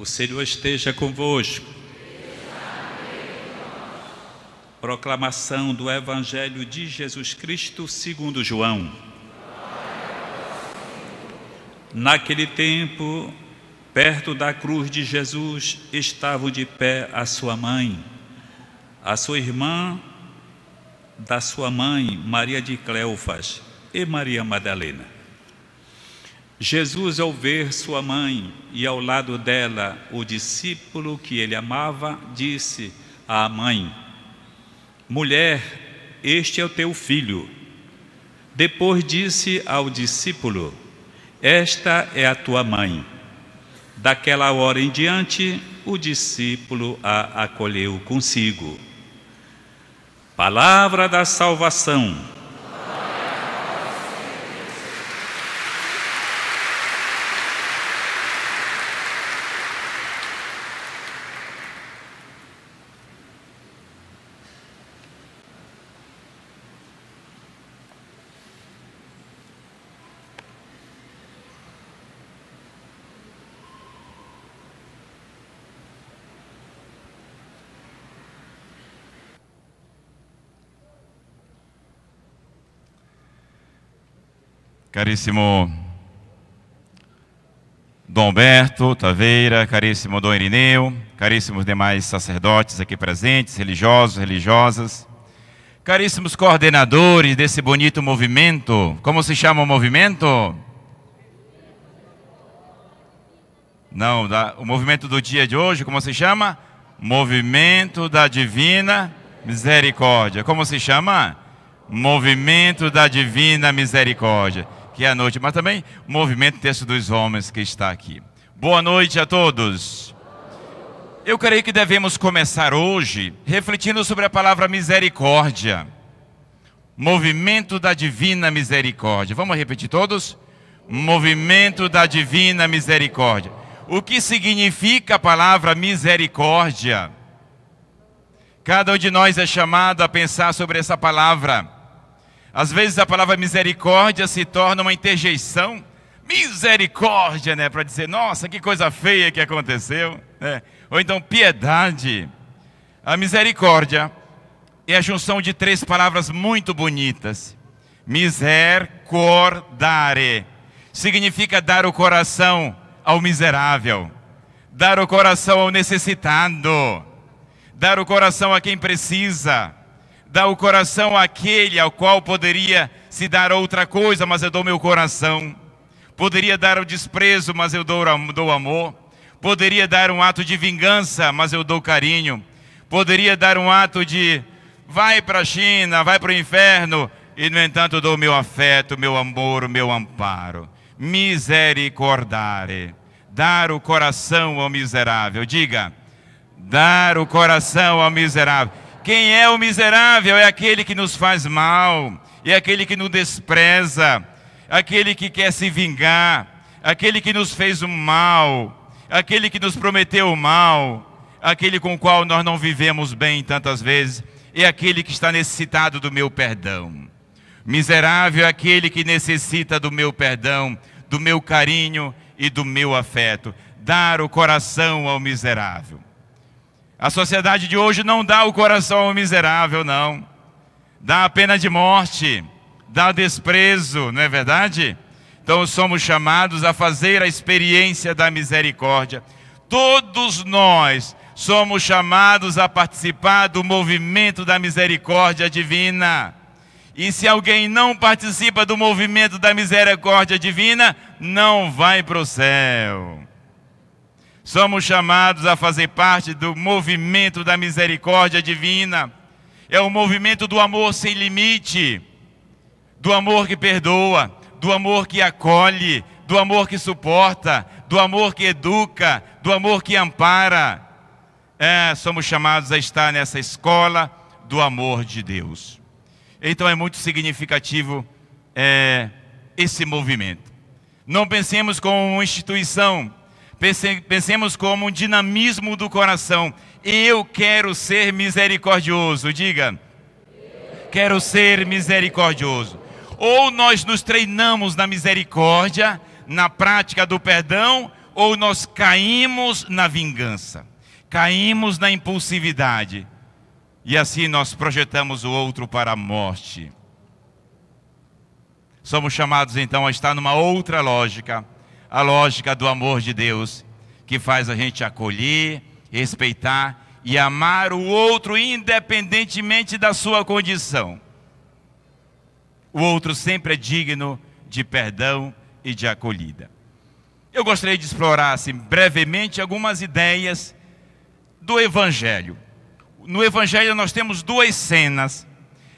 O Senhor esteja convosco. Proclamação do Evangelho de Jesus Cristo segundo João. Naquele tempo, perto da cruz de Jesus, estavam de pé a sua mãe, a sua irmã da sua mãe, Maria de Cleofas, e Maria Madalena. Jesus, ao ver sua mãe e ao lado dela o discípulo que ele amava, disse à mãe: Mulher, este é o teu filho. Depois disse ao discípulo: Esta é a tua mãe. Daquela hora em diante, o discípulo a acolheu consigo. Palavra da salvação. Caríssimo Dom Alberto Taveira, caríssimo Dom Irineu, caríssimos demais sacerdotes aqui presentes, religiosos, religiosas, caríssimos coordenadores desse bonito movimento. Como se chama o movimento? Não, da, o movimento do dia de hoje, como se chama? Movimento da Divina Misericórdia. Como se chama? Movimento da Divina Misericórdia que é a noite, mas também o movimento Texto dos Homens que está aqui. Boa noite a todos. Eu creio que devemos começar hoje refletindo sobre a palavra misericórdia. Movimento da divina misericórdia. Vamos repetir todos? Movimento da divina misericórdia. O que significa a palavra misericórdia? Cada um de nós é chamado a pensar sobre essa palavra. Às vezes a palavra misericórdia se torna uma interjeição. Misericórdia, né? Para dizer, nossa, que coisa feia que aconteceu. Né? Ou então piedade. A misericórdia é a junção de três palavras muito bonitas. Misercordare. Significa dar o coração ao miserável. Dar o coração ao necessitado. Dar o coração a quem precisa dá o coração àquele ao qual poderia se dar outra coisa, mas eu dou meu coração. Poderia dar o desprezo, mas eu dou, dou amor. Poderia dar um ato de vingança, mas eu dou carinho. Poderia dar um ato de vai para a China, vai para o inferno, e no entanto dou meu afeto, meu amor, meu amparo. Misericordare. Dar o coração ao miserável. Diga, dar o coração ao miserável. Quem é o miserável é aquele que nos faz mal, é aquele que nos despreza, aquele que quer se vingar, aquele que nos fez o mal, aquele que nos prometeu o mal, aquele com o qual nós não vivemos bem tantas vezes, é aquele que está necessitado do meu perdão. Miserável é aquele que necessita do meu perdão, do meu carinho e do meu afeto. Dar o coração ao miserável. A sociedade de hoje não dá o coração ao miserável, não. Dá a pena de morte, dá desprezo, não é verdade? Então somos chamados a fazer a experiência da misericórdia. Todos nós somos chamados a participar do movimento da misericórdia divina. E se alguém não participa do movimento da misericórdia divina, não vai para o céu. Somos chamados a fazer parte do movimento da misericórdia divina. É o movimento do amor sem limite, do amor que perdoa, do amor que acolhe, do amor que suporta, do amor que educa, do amor que ampara. É, somos chamados a estar nessa escola do amor de Deus. Então é muito significativo é, esse movimento. Não pensemos como uma instituição Pensemos como um dinamismo do coração. Eu quero ser misericordioso. Diga. Quero ser misericordioso. Ou nós nos treinamos na misericórdia, na prática do perdão, ou nós caímos na vingança, caímos na impulsividade, e assim nós projetamos o outro para a morte. Somos chamados então a estar numa outra lógica, a lógica do amor de Deus, que faz a gente acolher, respeitar e amar o outro independentemente da sua condição. O outro sempre é digno de perdão e de acolhida. Eu gostaria de explorar assim, brevemente algumas ideias do Evangelho. No Evangelho nós temos duas cenas.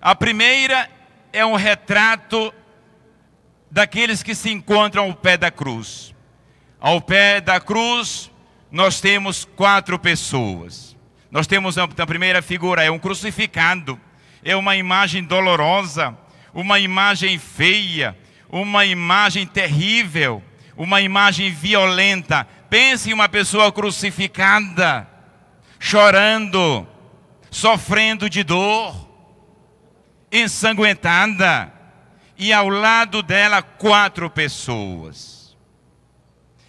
A primeira é um retrato daqueles que se encontram ao pé da cruz. Ao pé da cruz, nós temos quatro pessoas. Nós temos a, primeira figura, é um crucificado, é uma imagem dolorosa, uma imagem feia, uma imagem terrível, uma imagem violenta. Pense em uma pessoa crucificada, chorando, sofrendo de dor, ensanguentada e ao lado dela quatro pessoas.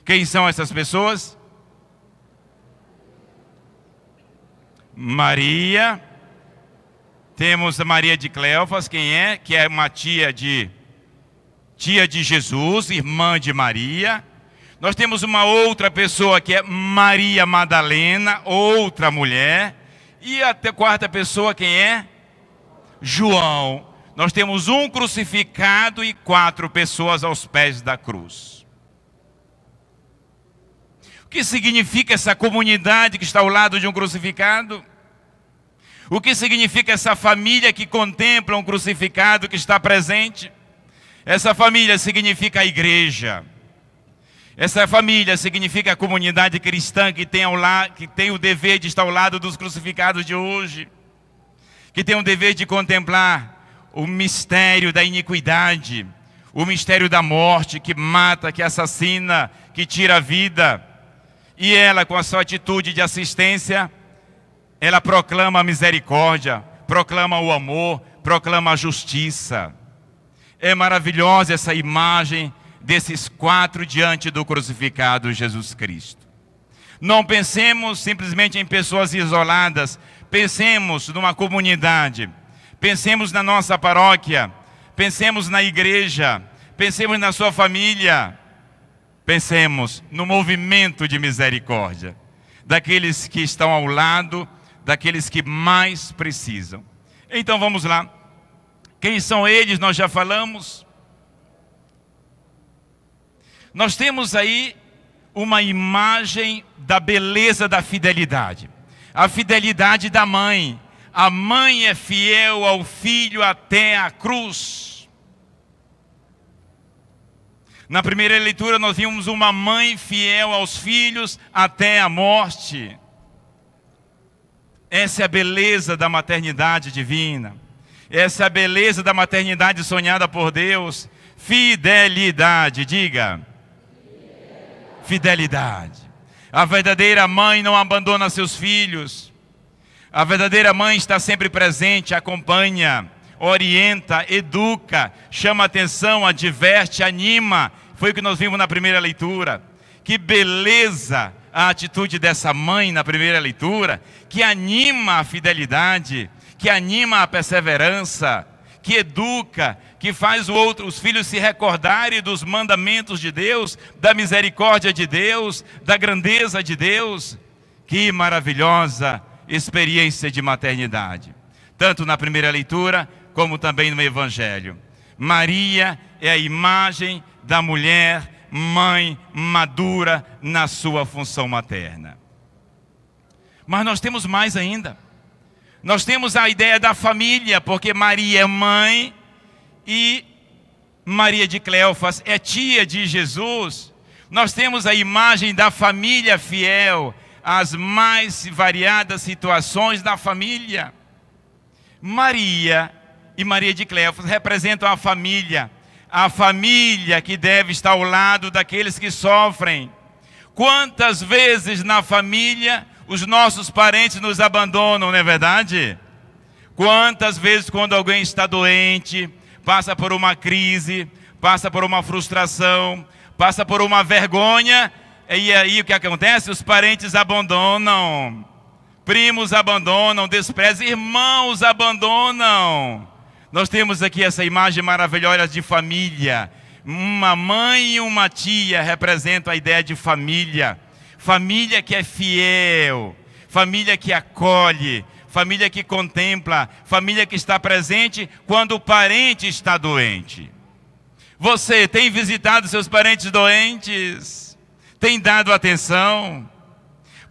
Quem são essas pessoas? Maria, temos a Maria de Cleofas, quem é? Que é uma tia de tia de Jesus, irmã de Maria. Nós temos uma outra pessoa que é Maria Madalena, outra mulher. E a quarta pessoa quem é? João, nós temos um crucificado e quatro pessoas aos pés da cruz. O que significa essa comunidade que está ao lado de um crucificado? O que significa essa família que contempla um crucificado que está presente? Essa família significa a igreja. Essa família significa a comunidade cristã que tem, ao la... que tem o dever de estar ao lado dos crucificados de hoje, que tem o dever de contemplar o mistério da iniquidade, o mistério da morte que mata, que assassina, que tira a vida. E ela, com a sua atitude de assistência, ela proclama a misericórdia, proclama o amor, proclama a justiça. É maravilhosa essa imagem desses quatro diante do crucificado Jesus Cristo. Não pensemos simplesmente em pessoas isoladas, pensemos numa comunidade Pensemos na nossa paróquia, pensemos na igreja, pensemos na sua família, pensemos no movimento de misericórdia daqueles que estão ao lado, daqueles que mais precisam. Então vamos lá. Quem são eles? Nós já falamos. Nós temos aí uma imagem da beleza da fidelidade. A fidelidade da mãe, a mãe é fiel ao filho até a cruz. Na primeira leitura, nós vimos uma mãe fiel aos filhos até a morte. Essa é a beleza da maternidade divina. Essa é a beleza da maternidade sonhada por Deus. Fidelidade, diga. Fidelidade. A verdadeira mãe não abandona seus filhos. A verdadeira mãe está sempre presente, acompanha, orienta, educa, chama atenção, adverte, anima. Foi o que nós vimos na primeira leitura. Que beleza a atitude dessa mãe na primeira leitura, que anima a fidelidade, que anima a perseverança, que educa, que faz outro, os filhos se recordarem dos mandamentos de Deus, da misericórdia de Deus, da grandeza de Deus. Que maravilhosa experiência de maternidade, tanto na primeira leitura como também no Evangelho. Maria é a imagem da mulher mãe madura na sua função materna. Mas nós temos mais ainda. Nós temos a ideia da família, porque Maria é mãe e Maria de Cleofas é tia de Jesus. Nós temos a imagem da família fiel, as mais variadas situações da família. Maria e Maria de Cleofas representam a família, a família que deve estar ao lado daqueles que sofrem. Quantas vezes na família os nossos parentes nos abandonam, não é verdade? Quantas vezes quando alguém está doente, passa por uma crise, passa por uma frustração, passa por uma vergonha, E aí o que acontece? Os parentes abandonam, primos abandonam, desprezam, irmãos abandonam. Nós temos aqui essa imagem maravilhosa de família. Uma mãe e uma tia representam a ideia de família. Família que é fiel, família que acolhe, família que contempla, família que está presente quando o parente está doente. Você tem visitado seus parentes doentes? Tem dado atenção?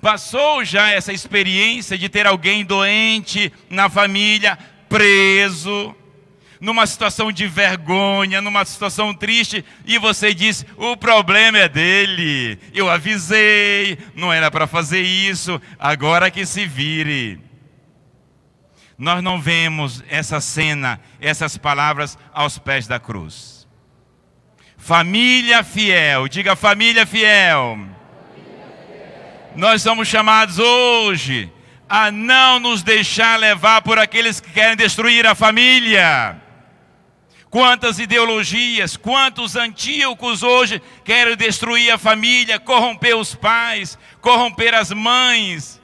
Passou já essa experiência de ter alguém doente na família, preso, numa situação de vergonha, numa situação triste, e você diz: o problema é dele, eu avisei, não era para fazer isso, agora que se vire. Nós não vemos essa cena, essas palavras aos pés da cruz. Família fiel, diga família fiel. Nós somos chamados hoje a não nos deixar levar por aqueles que querem destruir a família. Quantas ideologias, quantos antíocos hoje querem destruir a família, corromper os pais, corromper as mães,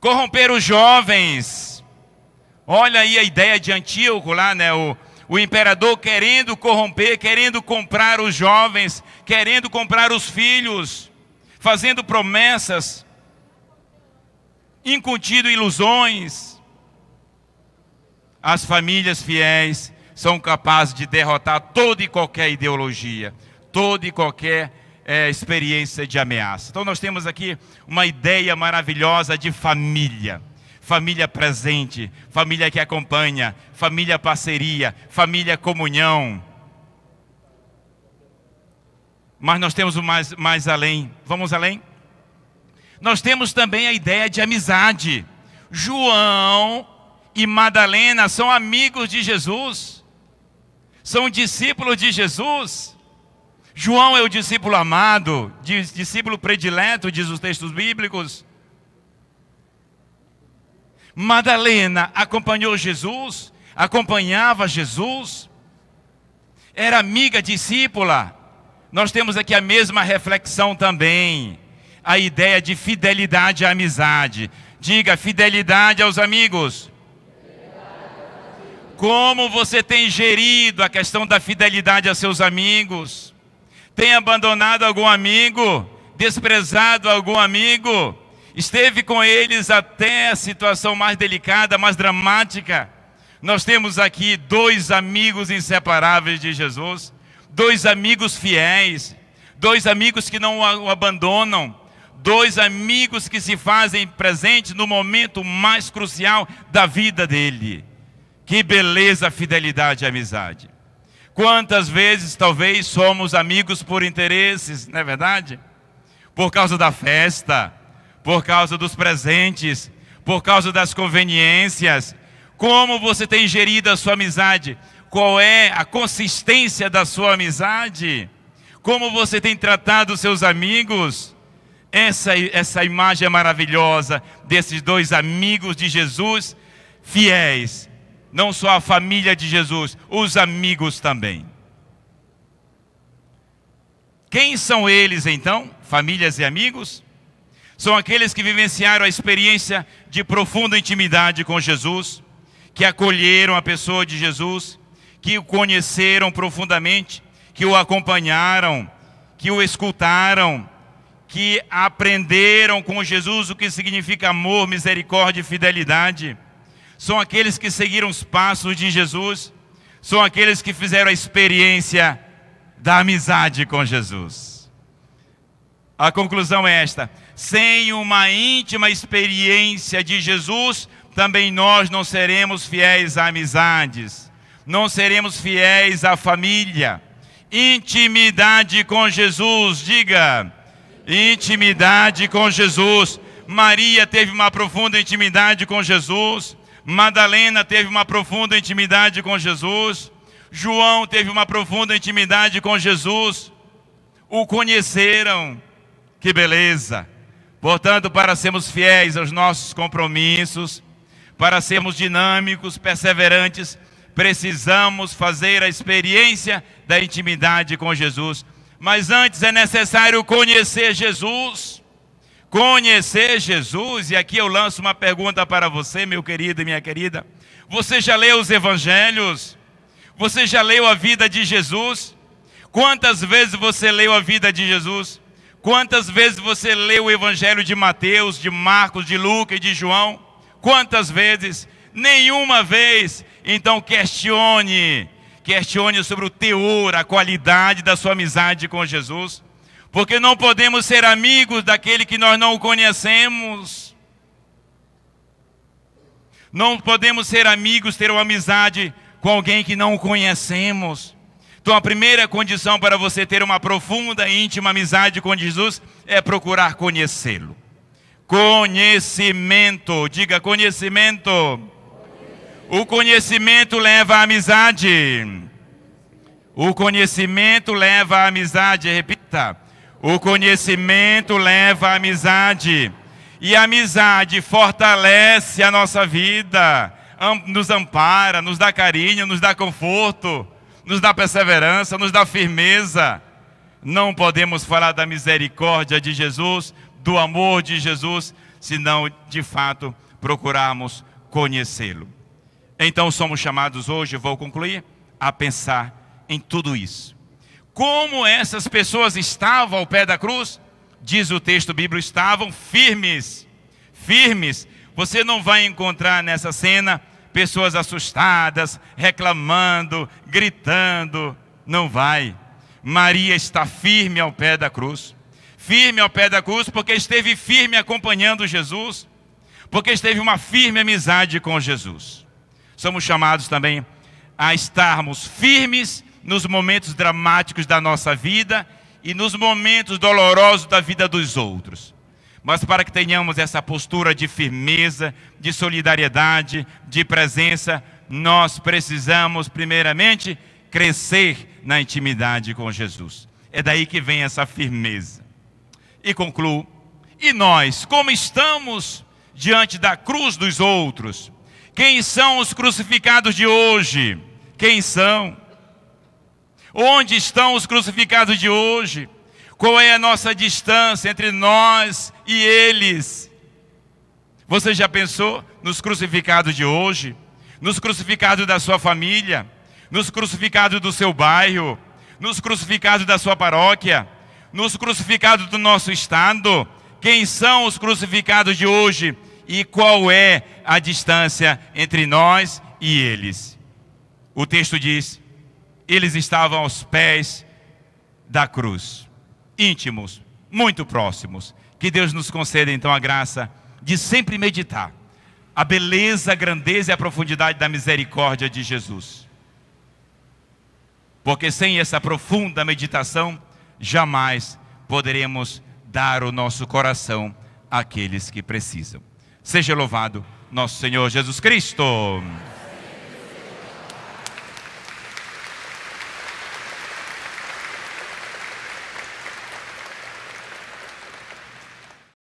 corromper os jovens. Olha aí a ideia de Antíoco lá, né? O, o imperador querendo corromper, querendo comprar os jovens, querendo comprar os filhos, fazendo promessas, incutindo ilusões. As famílias fiéis são capazes de derrotar toda e qualquer ideologia, toda e qualquer é, experiência de ameaça. Então, nós temos aqui uma ideia maravilhosa de família família presente, família que acompanha, família parceria, família comunhão. Mas nós temos mais, mais além. Vamos além? Nós temos também a ideia de amizade. João e Madalena são amigos de Jesus, são discípulos de Jesus. João é o discípulo amado, discípulo predileto, diz os textos bíblicos. Madalena acompanhou Jesus, acompanhava Jesus, era amiga, discípula. Nós temos aqui a mesma reflexão também, a ideia de fidelidade à amizade. Diga fidelidade aos amigos. Como você tem gerido a questão da fidelidade a seus amigos? Tem abandonado algum amigo? Desprezado algum amigo? Esteve com eles até a situação mais delicada, mais dramática. Nós temos aqui dois amigos inseparáveis de Jesus, dois amigos fiéis, dois amigos que não o abandonam, dois amigos que se fazem presentes no momento mais crucial da vida dele. Que beleza, fidelidade e amizade. Quantas vezes talvez somos amigos por interesses, não é verdade? Por causa da festa, por causa dos presentes, por causa das conveniências. Como você tem gerido a sua amizade? Qual é a consistência da sua amizade? Como você tem tratado seus amigos? Essa, essa imagem é maravilhosa desses dois amigos de Jesus, fiéis. Não só a família de Jesus, os amigos também. Quem são eles então? Famílias e amigos? São aqueles que vivenciaram a experiência de profunda intimidade com Jesus, que acolheram a pessoa de Jesus, que o conheceram profundamente, que o acompanharam, que o escutaram, que aprenderam com Jesus o que significa amor, misericórdia e fidelidade. São aqueles que seguiram os passos de Jesus, são aqueles que fizeram a experiência da amizade com Jesus. A conclusão é esta: sem uma íntima experiência de Jesus, também nós não seremos fiéis a amizades, não seremos fiéis à família. Intimidade com Jesus, diga, intimidade com Jesus. Maria teve uma profunda intimidade com Jesus, Madalena teve uma profunda intimidade com Jesus, João teve uma profunda intimidade com Jesus, o conheceram, que beleza! Portanto, para sermos fiéis aos nossos compromissos, para sermos dinâmicos, perseverantes, precisamos fazer a experiência da intimidade com Jesus. Mas antes é necessário conhecer Jesus. Conhecer Jesus, e aqui eu lanço uma pergunta para você, meu querido e minha querida. Você já leu os evangelhos? Você já leu a vida de Jesus? Quantas vezes você leu a vida de Jesus? Quantas vezes você leu o evangelho de Mateus, de Marcos, de Lucas e de João? Quantas vezes? Nenhuma vez. Então questione, questione sobre o teor, a qualidade da sua amizade com Jesus. Porque não podemos ser amigos daquele que nós não conhecemos. Não podemos ser amigos, ter uma amizade com alguém que não conhecemos. Então, a primeira condição para você ter uma profunda e íntima amizade com Jesus é procurar conhecê-lo. Conhecimento, diga conhecimento. O conhecimento leva à amizade. O conhecimento leva à amizade, repita. O conhecimento leva à amizade. E a amizade fortalece a nossa vida, nos ampara, nos dá carinho, nos dá conforto, nos dá perseverança, nos dá firmeza. Não podemos falar da misericórdia de Jesus, do amor de Jesus, se não de fato procurarmos conhecê-lo. Então somos chamados hoje, vou concluir, a pensar em tudo isso. Como essas pessoas estavam ao pé da cruz? Diz o texto bíblico, estavam firmes. Firmes. Você não vai encontrar nessa cena pessoas assustadas, reclamando, gritando. Não vai. Maria está firme ao pé da cruz firme ao pé da cruz, porque esteve firme acompanhando Jesus, porque esteve uma firme amizade com Jesus. Somos chamados também a estarmos firmes nos momentos dramáticos da nossa vida e nos momentos dolorosos da vida dos outros. Mas para que tenhamos essa postura de firmeza, de solidariedade, de presença, nós precisamos, primeiramente, crescer na intimidade com Jesus. É daí que vem essa firmeza. E concluo. E nós, como estamos diante da cruz dos outros? Quem são os crucificados de hoje? Quem são? Onde estão os crucificados de hoje? Qual é a nossa distância entre nós e eles? Você já pensou nos crucificados de hoje? Nos crucificados da sua família? Nos crucificados do seu bairro? Nos crucificados da sua paróquia? nos crucificados do nosso estado, quem são os crucificados de hoje e qual é a distância entre nós e eles. O texto diz: eles estavam aos pés da cruz, íntimos, muito próximos. Que Deus nos conceda então a graça de sempre meditar a beleza, a grandeza e a profundidade da misericórdia de Jesus. Porque sem essa profunda meditação, jamais poderemos dar o nosso coração àqueles que precisam. Seja louvado nosso Senhor Jesus Cristo.